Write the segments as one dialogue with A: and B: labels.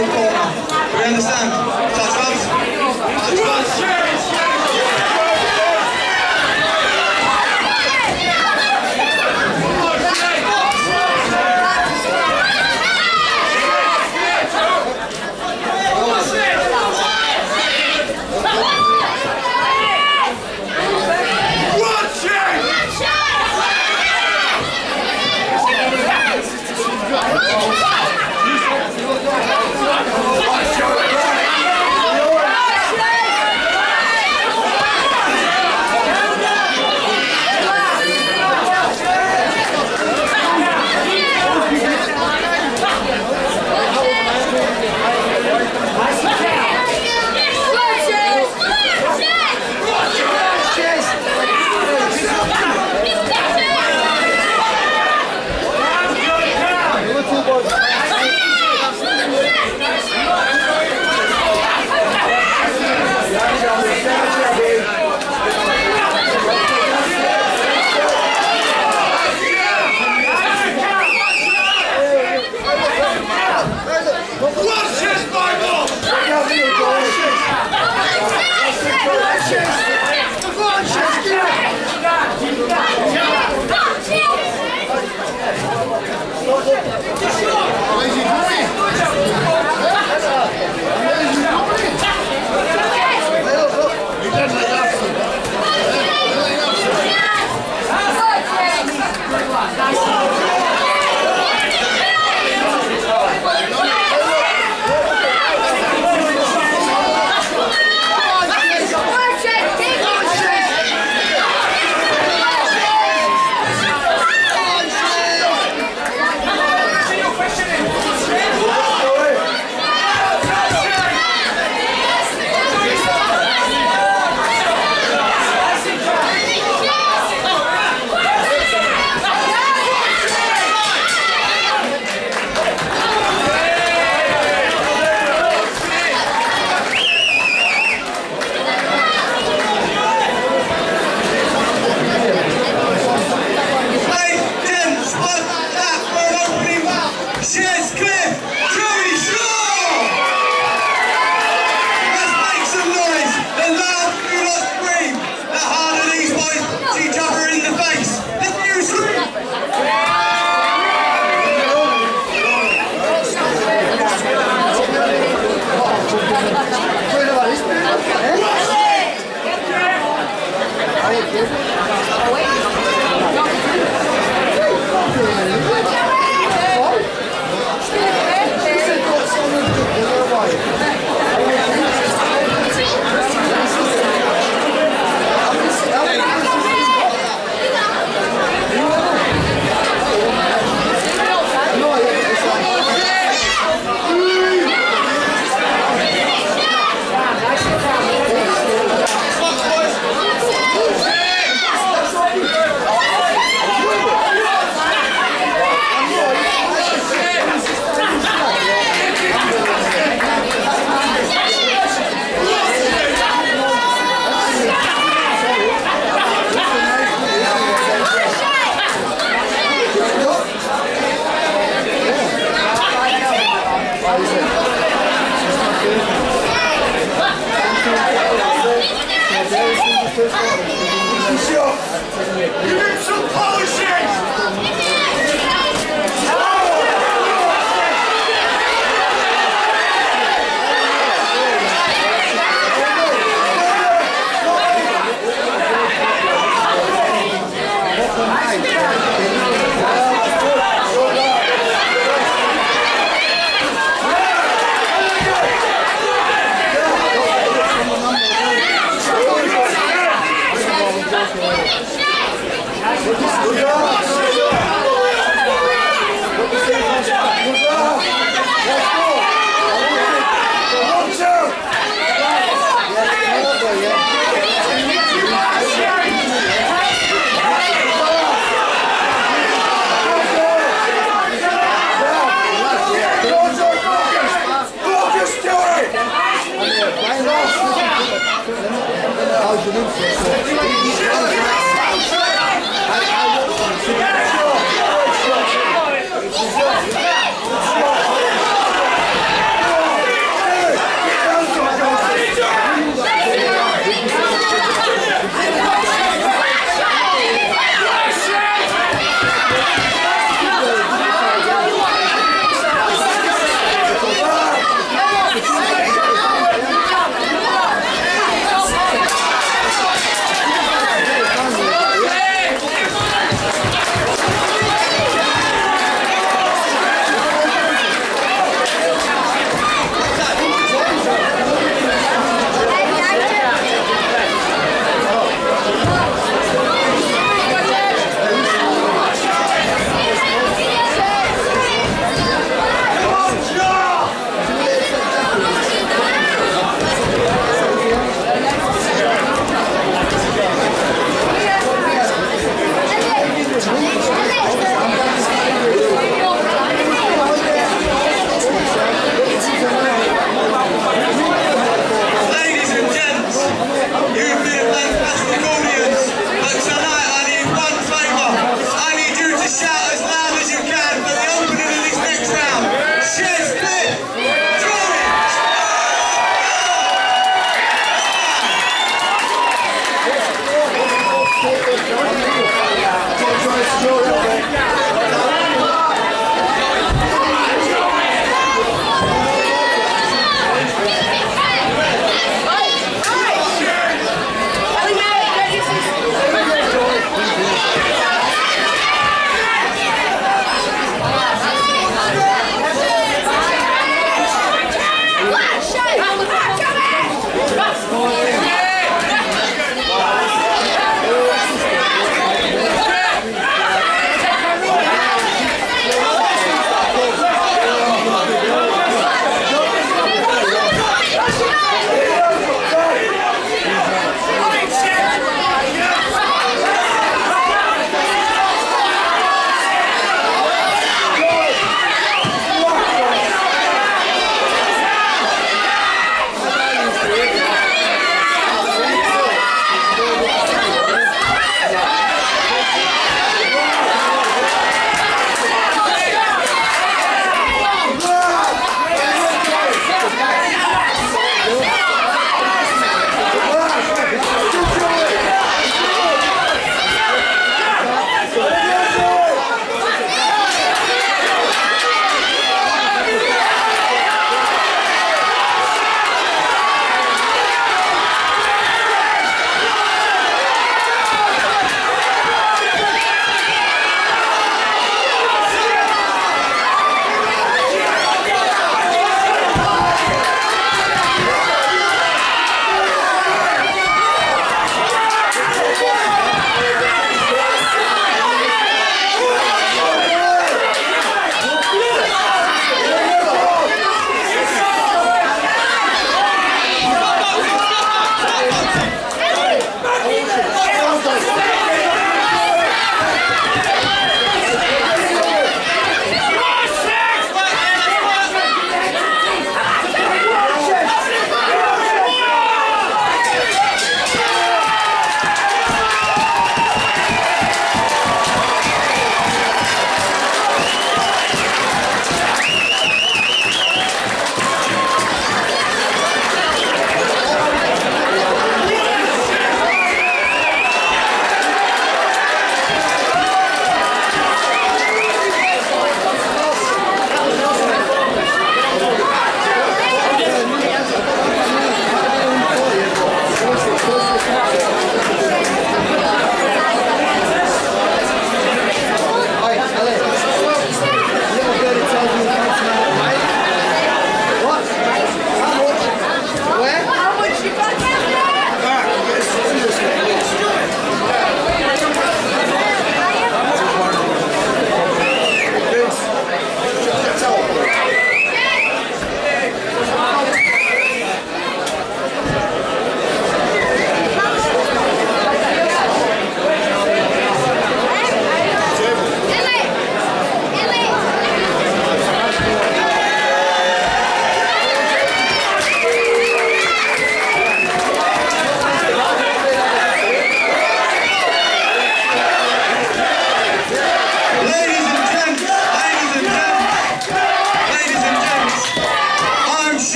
A: We understand?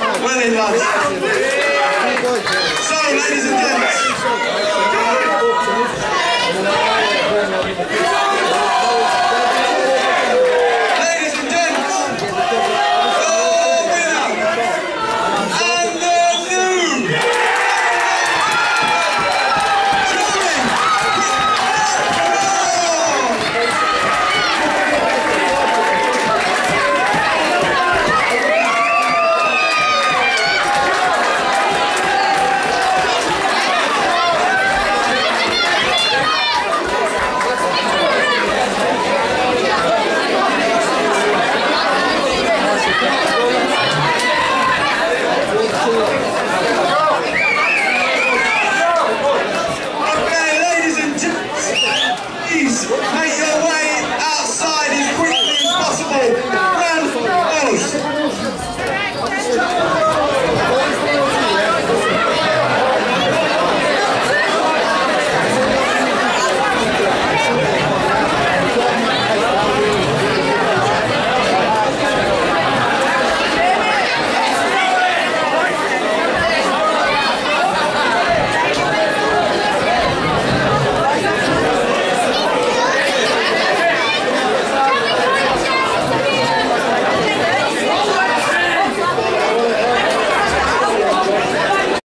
A: Well